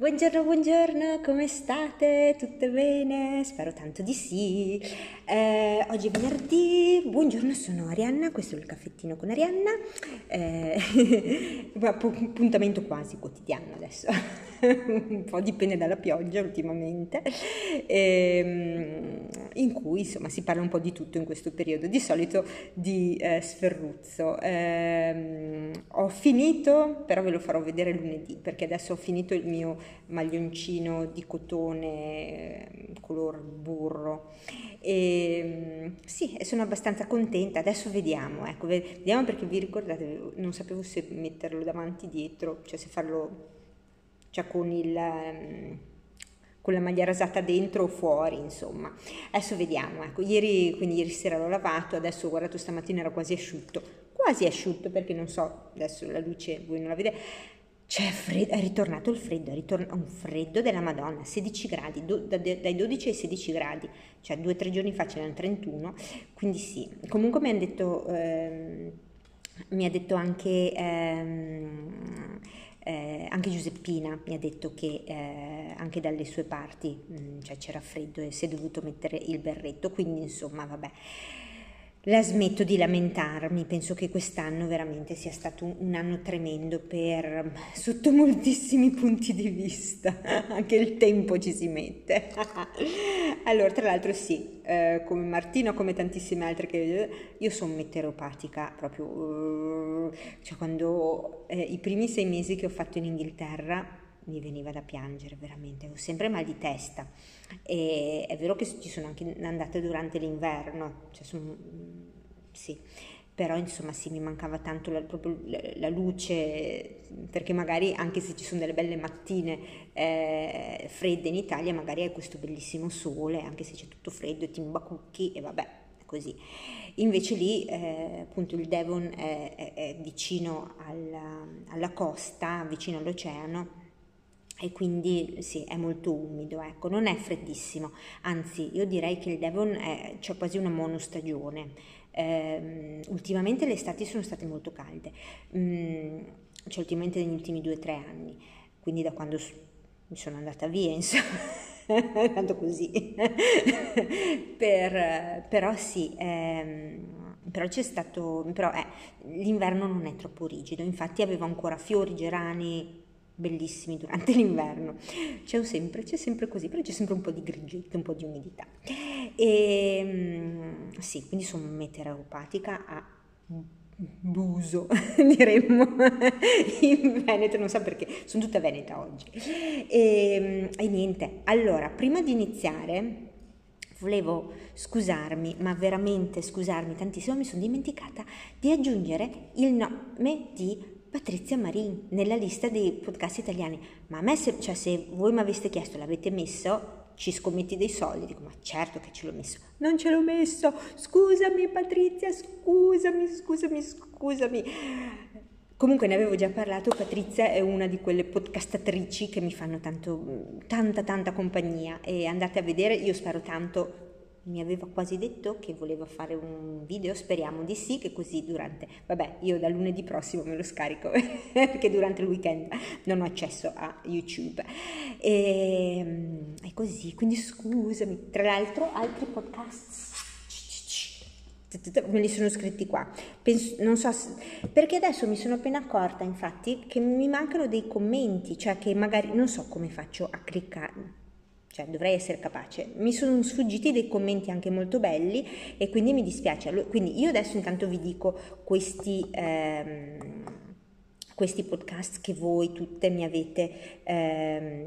Buongiorno, buongiorno, come state? Tutto bene? Spero tanto di sì. Eh, oggi è venerdì, buongiorno, sono Arianna, questo è il caffettino con Arianna. Eh, appuntamento quasi quotidiano adesso, un po' dipende dalla pioggia ultimamente, eh, in cui insomma si parla un po' di tutto in questo periodo, di solito di eh, sferruzzo. Ehm, ho finito, però ve lo farò vedere lunedì, perché adesso ho finito il mio maglioncino di cotone color burro. E sì sono abbastanza contenta. Adesso vediamo ecco vediamo perché vi ricordate non sapevo se metterlo davanti dietro cioè se farlo cioè con il con la maglia rasata dentro o fuori, insomma. Adesso vediamo, ecco, ieri, quindi ieri sera l'ho lavato, adesso ho guardato stamattina era quasi asciutto, quasi asciutto perché non so, adesso la luce voi non la vedete, c'è freddo, è ritornato il freddo, è ritornato un freddo della Madonna, 16 gradi, do, da, dai 12 ai 16 gradi, cioè due o tre giorni fa c'erano 31, quindi sì. Comunque mi hanno detto, ehm, mi ha detto anche, ehm, eh, anche Giuseppina, mi ha detto che eh, anche dalle sue parti mh, mm, cioè c'era freddo e si è dovuto mettere il berretto, quindi insomma vabbè la smetto di lamentarmi, penso che quest'anno veramente sia stato un, anno tremendo per, sotto moltissimi punti di vista, anche il tempo ci si mette. allora, tra l'altro sì, eh, come Martino, come tantissime altre che io sono meteoropatica, proprio, uh, cioè quando eh, i primi sei mesi che ho fatto in Inghilterra, mi veniva da piangere veramente, avevo sempre mal di testa. E è vero che ci sono anche andate durante l'inverno, cioè sono, sì, però insomma sì mi mancava tanto la, proprio la, luce perché magari anche se ci sono delle belle mattine eh, fredde in Italia magari hai questo bellissimo sole anche se c'è tutto freddo e ti imbacucchi e vabbè così. Invece lì eh, appunto il Devon è, è, è vicino alla, alla costa vicino all'oceano e quindi sì, è molto umido, ecco, non è freddissimo, anzi io direi che il Devon è, c'è quasi una monostagione. Eh, ultimamente le estati sono state molto calde, mm, cioè ultimamente negli ultimi due o tre anni, quindi da quando mi sono andata via, insomma, tanto così. per, però sì, ehm, però c'è stato, però eh, l'inverno non è troppo rigido, infatti avevo ancora fiori, gerani, bellissimi durante l'inverno. C'è sempre, c'è sempre così, però c'è sempre un po' di grigetto, un po' di umidità. E mm, sì, quindi sono meteoropatica a Buso, diremmo in Veneto, non so perché, sono tutta veneta oggi. E, e niente, allora, prima di iniziare volevo scusarmi, ma veramente scusarmi tantissimo, mi sono dimenticata di aggiungere il nome di Patrizia Marin nella lista dei podcast italiani. Ma a me, se, cioè, se voi mi aveste chiesto, l'avete messo, ci scommetti dei soldi? Dico, ma certo che ce l'ho messo. Non ce l'ho messo. Scusami Patrizia, scusami, scusami, scusami. Comunque ne avevo già parlato, Patrizia è una di quelle podcastatrici che mi fanno tanto, tanta, tanta compagnia e andate a vedere, io spero tanto mi aveva quasi detto che voleva fare un video, speriamo di sì, che così durante, vabbè, io da lunedì prossimo me lo scarico perché durante il weekend non ho accesso a YouTube. E, ehm, è così, quindi scusami. Tra l'altro altri podcast me li sono scritti qua. Penso, non so se, perché adesso mi sono appena accorta, infatti, che mi mancano dei commenti, cioè che magari non so come faccio a cliccare cioè dovrei essere capace. Mi sono sfuggiti dei commenti anche molto belli e quindi mi dispiace. Quindi io adesso intanto vi dico questi, ehm, questi podcast che voi tutte mi avete, ehm,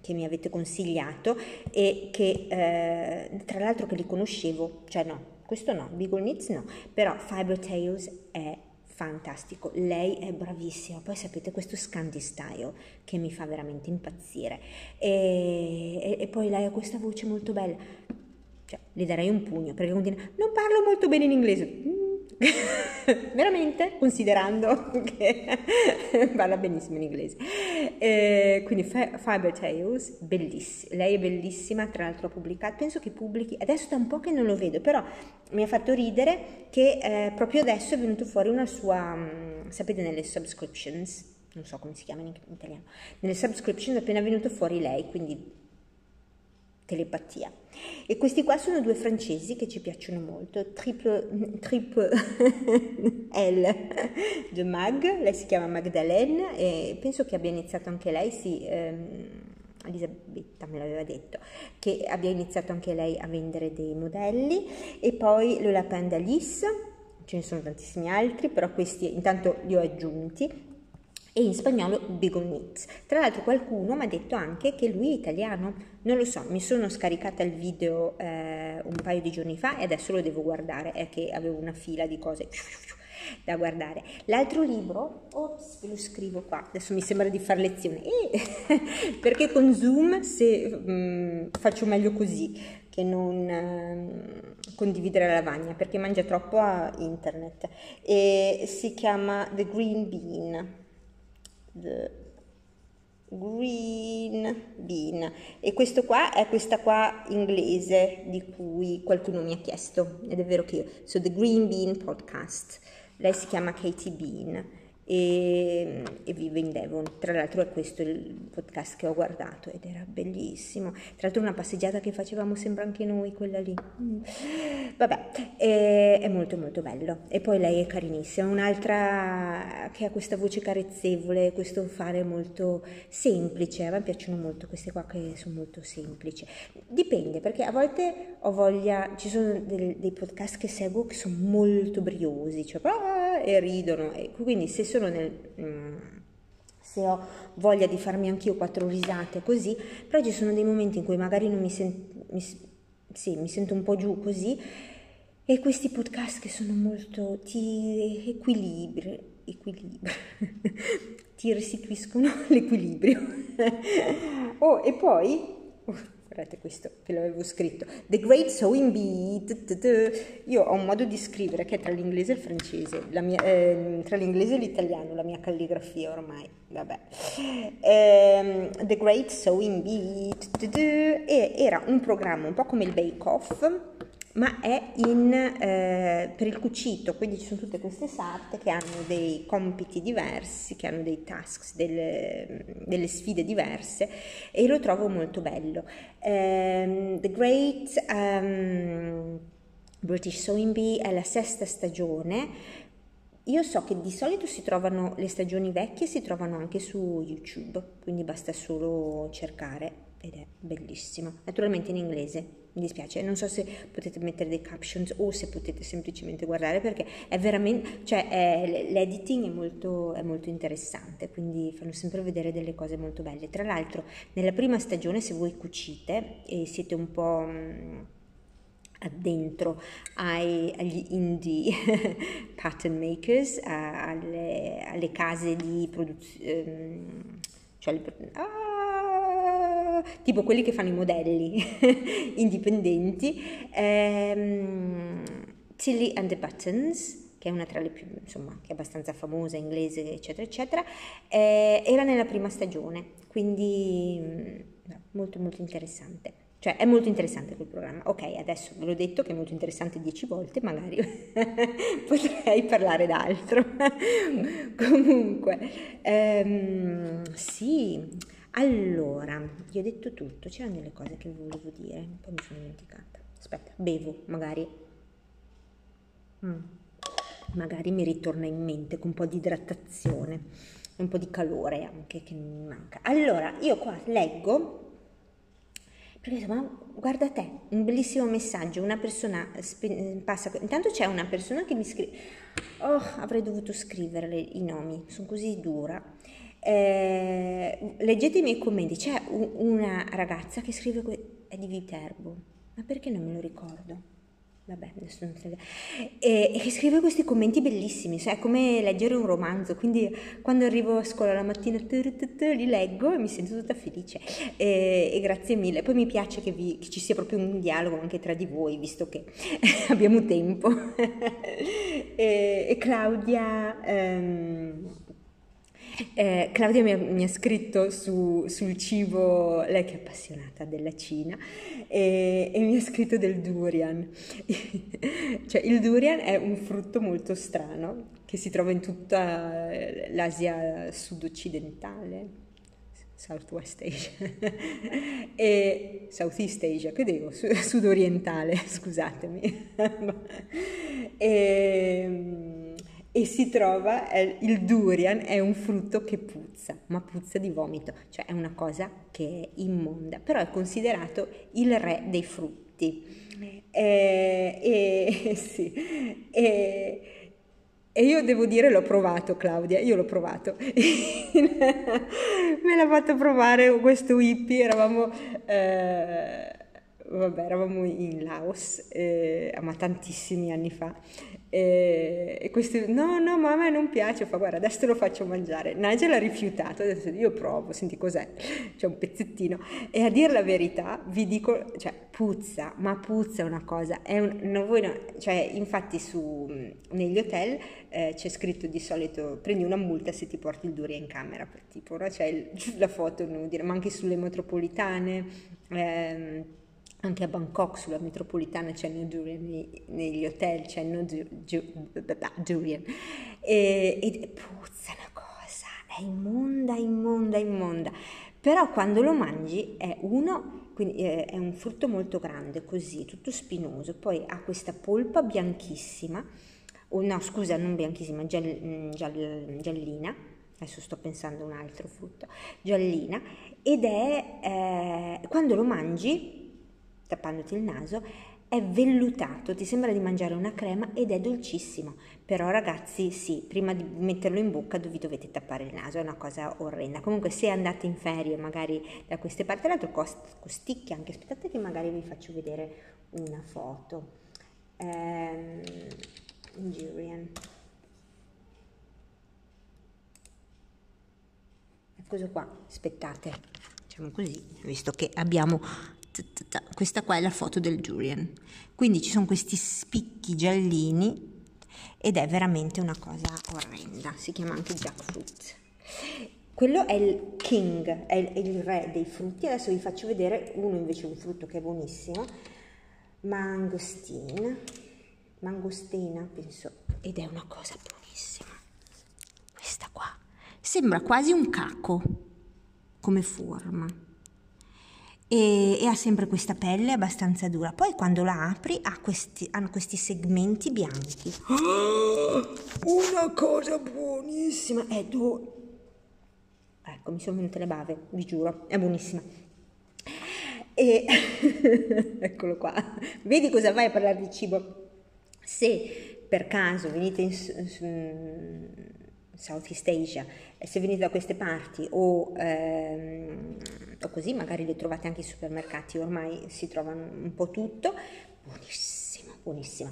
che mi avete consigliato e che eh, tra l'altro che li conoscevo, cioè no, questo no, Beagle Knits no, però Fiber Tales è fantastico, lei è bravissima, poi sapete questo Scandi Style che mi fa veramente impazzire. E, e, e poi lei ha questa voce molto bella, cioè le darei un pugno perché continua, non parlo molto bene in inglese, veramente considerando che parla benissimo in inglese. Eh, quindi Fiber Tales bellissima lei è bellissima tra l'altro ha pubblicato penso che pubblichi adesso da un po' che non lo vedo però mi ha fatto ridere che eh, proprio adesso è venuto fuori una sua mh, mm, sapete nelle subscriptions non so come si chiama in italiano, nelle subscription è appena venuto fuori lei, quindi telepatia. E questi qua sono due francesi che ci piacciono molto, Triple, triple L de Mag, lei si chiama Magdalene e penso che abbia iniziato anche lei, sì, ehm, Elisabetta me l'aveva detto, che abbia iniziato anche lei a vendere dei modelli e poi Lola Pandalis, ce ne sono tantissimi altri, però questi intanto li ho aggiunti e in spagnolo Bigonitz. Tra l'altro qualcuno mi ha detto anche che lui è italiano, non lo so, mi sono scaricata il video eh, un paio di giorni fa e adesso lo devo guardare, è che avevo una fila di cose da guardare. L'altro libro, ops, ve lo scrivo qua, adesso mi sembra di fare lezione, eh, perché con Zoom se, mh, mm, faccio meglio così che non eh, condividere la lavagna perché mangia troppo a internet e si chiama The Green Bean the green bean. E questo qua è questa qua inglese di cui qualcuno mi ha chiesto. Ed è vero che io so the green bean podcast. Lei si chiama Katie Bean e, e, vive in. Tra l'altro è questo il podcast che ho guardato ed era bellissimo. Tra l'altro una passeggiata che facevamo sembra anche noi, quella lì. Mm. Vabbè, è, è molto molto bello. E poi lei è carinissima, un'altra che ha questa voce carezzevole, questo fare molto semplice. A me piacciono molto queste qua che sono molto semplici. Dipende perché a volte ho voglia, ci sono dei, dei podcast che seguo che sono molto briosi, cioè ah, e ridono. E quindi se sono sono nel... Mm, se ho voglia di farmi anch'io quattro risate così, però ci sono dei momenti in cui magari non mi, sen- mi, sì, mi sento un po' giù così e questi podcast che sono molto ti equilibri, equilibri ti restituiscono l'equilibrio. oh, e poi guardate questo che l'avevo scritto, The Great Sewing Bee, io ho un modo di scrivere che è tra l'inglese e il francese, mia, eh, tra l'inglese e l'italiano, la mia calligrafia ormai, vabbè, eh, The Great Sewing Bee, e era un programma un po' come il Bake Off, ma è in, eh, per il cucito, quindi ci sono tutte queste sarte che hanno dei compiti diversi, che hanno dei tasks, delle, delle sfide diverse e lo trovo molto bello. Um, The Great um, British Sewing Bee è la sesta stagione, io so che di solito si trovano le stagioni vecchie, si trovano anche su YouTube, quindi basta solo cercare ed è bellissimo, naturalmente in inglese mi dispiace, non so se potete mettere dei captions o se potete semplicemente guardare perché è veramente, cioè è, l'editing è molto, è molto interessante, quindi fanno sempre vedere delle cose molto belle. Tra l'altro nella prima stagione se voi cucite e siete un po' mm, addentro ai, agli indie pattern makers, alle, alle case di produzione, ehm, cioè, ah, tipo quelli che fanno i modelli indipendenti, ehm, Tilly and the Buttons, che è una tra le più, insomma, che è abbastanza famosa, inglese, eccetera, eccetera, eh, era nella prima stagione, quindi mm, molto molto interessante. Cioè è molto interessante quel programma. Ok, adesso ve l'ho detto che è molto interessante dieci volte, magari potrei parlare d'altro. Comunque, ehm, sì, allora, vi ho detto tutto, c'erano delle cose che volevo dire, poi mi sono dimenticata. Aspetta, bevo, magari. Mm. Magari mi ritorna in mente con un po' di idratazione, un po' di calore anche che mi manca. Allora, io qua leggo perché ma guarda te, un bellissimo messaggio, una persona passa, intanto c'è una persona che mi scrive, oh avrei dovuto scriverle i nomi, sono così dura, eh, leggete i miei commenti, c'è un, una ragazza che scrive, que- è di Viterbo, ma perché non me lo ricordo? Vabbè, non so. E, e che scrive questi commenti bellissimi, cioè è come leggere un romanzo, quindi quando arrivo a scuola la mattina li leggo e mi sento tutta felice e, e grazie mille. Poi mi piace che, vi, che, ci sia proprio un dialogo anche tra di voi, visto che abbiamo tempo. e, e, Claudia... Um, eh, Claudia mi ha, mi ha scritto su, sul cibo, lei che è appassionata della Cina, e, e mi ha scritto del durian. cioè il durian è un frutto molto strano, che si trova in tutta l'Asia sud-occidentale. Southwest Asia e Southeast Asia, che dico, sudorientale, scusatemi. e, e, si trova, il durian è un frutto che puzza, ma puzza di vomito, cioè è una cosa che è immonda, però è considerato il re dei frutti. E, e, sì, e, e io devo dire l'ho provato Claudia, io l'ho provato. Me l'ha fatto provare questo hippie, eravamo, eh, vabbè, eravamo in Laos, eh, ma tantissimi anni fa, e, e questo, no, no, ma a me non piace, fa guarda, adesso lo faccio mangiare. Nigel ha rifiutato, adesso io provo, senti cos'è, c'è un pezzettino. E a dire la verità, vi dico, cioè, puzza, ma puzza una cosa, è un, no, voi no, cioè, infatti su, negli hotel eh, c'è scritto di solito, prendi una multa se ti porti il durian in camera, per tipo, no? C'è il, la foto, dire, ma anche sulle metropolitane, ehm, anche a Bangkok sulla metropolitana c'è no durian, negli hotel c'è no durian. E, e puzza una cosa, è immonda, immonda, immonda, però quando lo mangi è uno, quindi è un frutto molto grande così, tutto spinoso, poi ha questa polpa bianchissima, o no scusa non bianchissima, giall, giall, giallina, adesso sto pensando a un altro frutto, giallina, ed è, eh, quando lo mangi tappandoti il naso, è vellutato, ti sembra di mangiare una crema ed è dolcissimo. Però ragazzi, sì, prima di metterlo in bocca vi dovete tappare il naso, è una cosa orrenda. Comunque se andate in ferie magari da queste parti, tra l'altro cost- costicchia anche, aspettate che magari vi faccio vedere una foto. Ehm, Nigerian. Ecco qua, aspettate, facciamo così, visto che abbiamo questa qua è la foto del durian. Quindi ci sono questi spicchi giallini ed è veramente una cosa orrenda. Si chiama anche jackfruit. Quello è il king, è il, è il re dei frutti. Adesso vi faccio vedere uno invece un frutto che è buonissimo. Mangostina. Mangostina, penso. Ed è una cosa buonissima. Questa qua. Sembra quasi un caco come forma e, e, ha sempre questa pelle abbastanza dura. Poi quando la apri ha questi, hanno questi segmenti bianchi. una cosa buonissima! È duro. Ecco, mi sono venute le bave, vi giuro, è buonissima. E eccolo qua. Vedi cosa vai a parlare di cibo? Se per caso venite in, in Southeast Asia, se venite da queste parti o, ehm, o, così, magari le trovate anche ai supermercati, ormai si trovano un po' tutto. Buonissimo, buonissimo.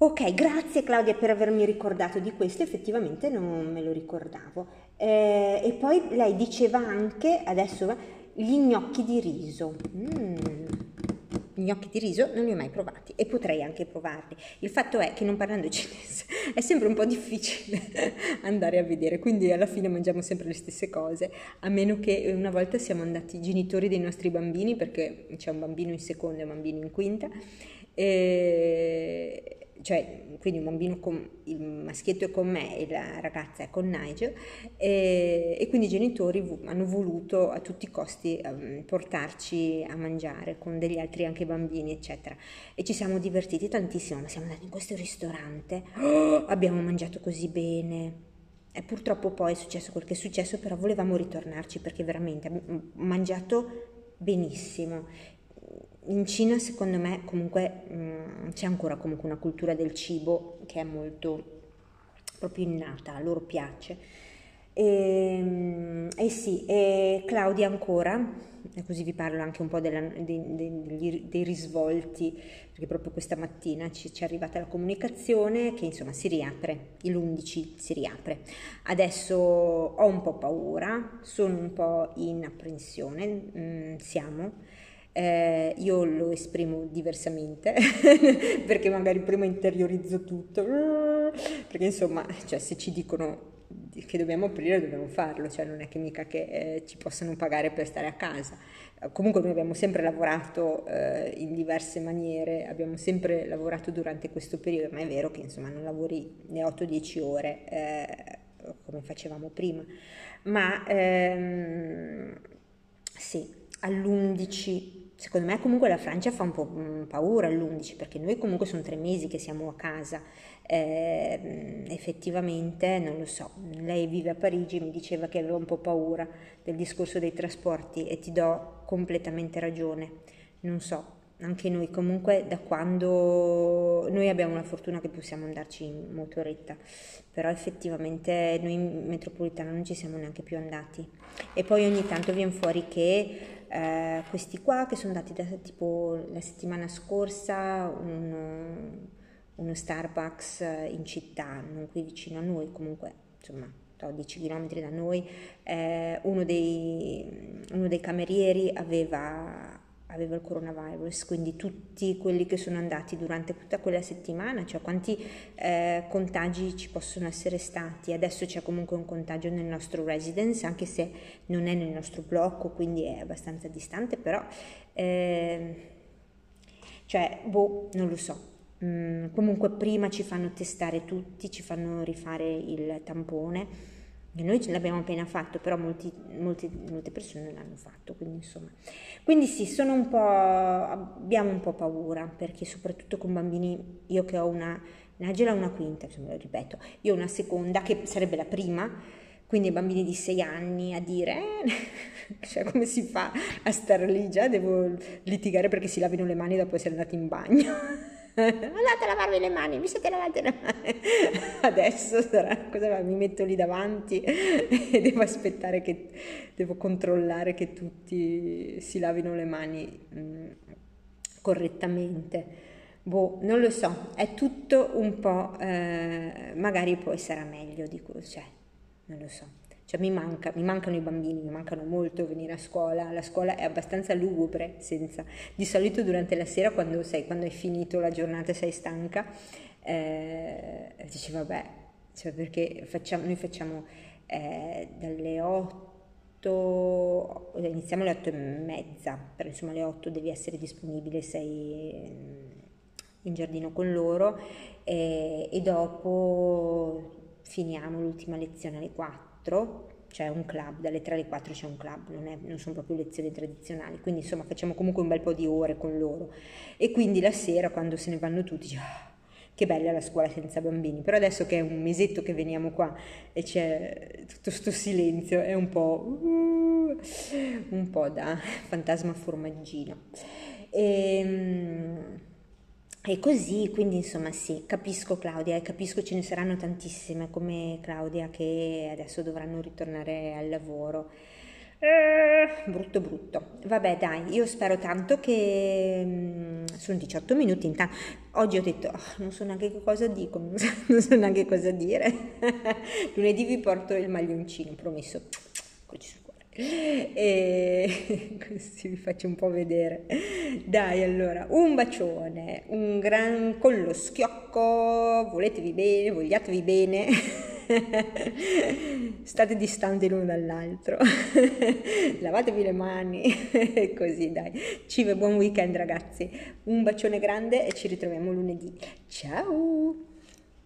Ok, grazie Claudia per avermi ricordato di questo, effettivamente non me lo ricordavo. Eh, e poi lei diceva anche, adesso, gli gnocchi di riso. Mm gnocchi di riso non li ho mai provati e potrei anche provarli. Il fatto è che non parlando cinese è sempre un po' difficile andare a vedere, quindi alla fine mangiamo sempre le stesse cose, a meno che una volta siamo andati i genitori dei nostri bambini, perché c'è un bambino in seconda e un bambino in quinta, e cioè quindi un bambino con il maschietto è con me e la ragazza è con Nigel e, e quindi i genitori hanno voluto a tutti i costi um, portarci a mangiare con degli altri anche bambini eccetera. E ci siamo divertiti tantissimo ma siamo andati in questo ristorante. Oh, abbiamo mangiato così bene. E purtroppo poi è successo quel che è successo però volevamo ritornarci perché veramente abbiamo mangiato benissimo in Cina secondo me comunque mh, mm, c'è ancora comunque una cultura del cibo che è molto proprio innata, a loro piace. E, ehm, e sì, e Claudia ancora, e così vi parlo anche un po' della, dei, dei, dei, risvolti, perché proprio questa mattina ci, ci, è arrivata la comunicazione che insomma si riapre, l'11 si riapre. Adesso ho un po' paura, sono un po' in apprensione, mh, mm, siamo eh, io lo esprimo diversamente perché magari prima interiorizzo tutto perché insomma cioè, se ci dicono che dobbiamo aprire dobbiamo farlo, cioè non è che mica che eh, ci possano pagare per stare a casa. Comunque noi abbiamo sempre lavorato eh, in diverse maniere, abbiamo sempre lavorato durante questo periodo, ma è vero che insomma non lavori le 8-10 ore eh, come facevamo prima, ma ehm, sì, all'11 secondo me comunque la Francia fa un po' mm, paura all'11 perché noi comunque sono tre mesi che siamo a casa. Eh, effettivamente non lo so lei vive a Parigi mi diceva che aveva un po' paura del discorso dei trasporti e ti do completamente ragione. Non so anche noi comunque da quando noi abbiamo la fortuna che possiamo andarci in motoretta però effettivamente noi in metropolitana non ci siamo neanche più andati. E poi ogni tanto viene fuori che eh, questi qua che sono andati da tipo la settimana scorsa uno, uno Starbucks in città non qui vicino a noi comunque insomma 12 km da noi eh, uno, dei, uno dei camerieri aveva aveva il coronavirus, quindi tutti quelli che sono andati durante tutta quella settimana, cioè quanti eh, contagi ci possono essere stati. Adesso c'è comunque un contagio nel nostro residence, anche se non è nel nostro blocco, quindi è abbastanza distante, però eh, cioè, boh, non lo so. Mm, comunque prima ci fanno testare tutti, ci fanno rifare il tampone noi ce l'abbiamo appena fatto, però molti, molti, molte persone non l'hanno fatto, quindi insomma. Quindi sì, sono un po', abbiamo un po' paura, perché soprattutto con bambini, io che ho una, Nagela una quinta, insomma, ripeto, io ho una seconda, che sarebbe la prima, quindi bambini di sei anni a dire, eh, cioè come si fa a stare lì già, devo litigare perché si lavino le mani dopo essere andati in bagno. Andate a lavarvi le mani, vi siete lavate le mani. Adesso sarà, cosa? Mi metto lì davanti e devo aspettare che, devo controllare che tutti si lavino le mani mh, mm, correttamente. Boh, non lo so, è tutto un po', eh, magari poi sarà meglio di così, cioè, non lo so. Cioè mi, manca, mi mancano i bambini, mi mancano molto venire a scuola, la scuola è abbastanza lugubre, senza. Di solito durante la sera quando, sei, quando hai finito la giornata e sei stanca, eh, dici vabbè, cioè perché facciamo, noi facciamo eh, dalle 8, iniziamo alle 8 e mezza, però insomma alle 8 devi essere disponibile, sei in giardino con loro e, e dopo finiamo l'ultima lezione alle 4 4 c'è un club, dalle 3 alle 4 c'è un club, non, è, non, sono proprio lezioni tradizionali, quindi insomma facciamo comunque un bel po' di ore con loro e quindi la sera quando se ne vanno tutti, oh, che bella la scuola senza bambini, però adesso che è un mesetto che veniamo qua e c'è tutto questo silenzio è un po', uh, un po' da fantasma formaggino. E, ehm, e così, quindi insomma sì, capisco Claudia e capisco ce ne saranno tantissime come Claudia che adesso dovranno ritornare al lavoro. Eh, brutto brutto. Vabbè dai, io spero tanto che mm, sono 18 minuti intanto. Oggi ho detto, oh, non so neanche cosa dico, non so neanche cosa dire. Lunedì vi porto il maglioncino, promesso. Eccoci e così vi faccio un po' vedere. Dai, allora, un bacione, un gran con lo schiocco, voletevi bene, vogliatevi bene. State distanti l'uno dall'altro, lavatevi le mani così dai. Cive, buon weekend ragazzi. Un bacione grande e ci ritroviamo lunedì. Ciao!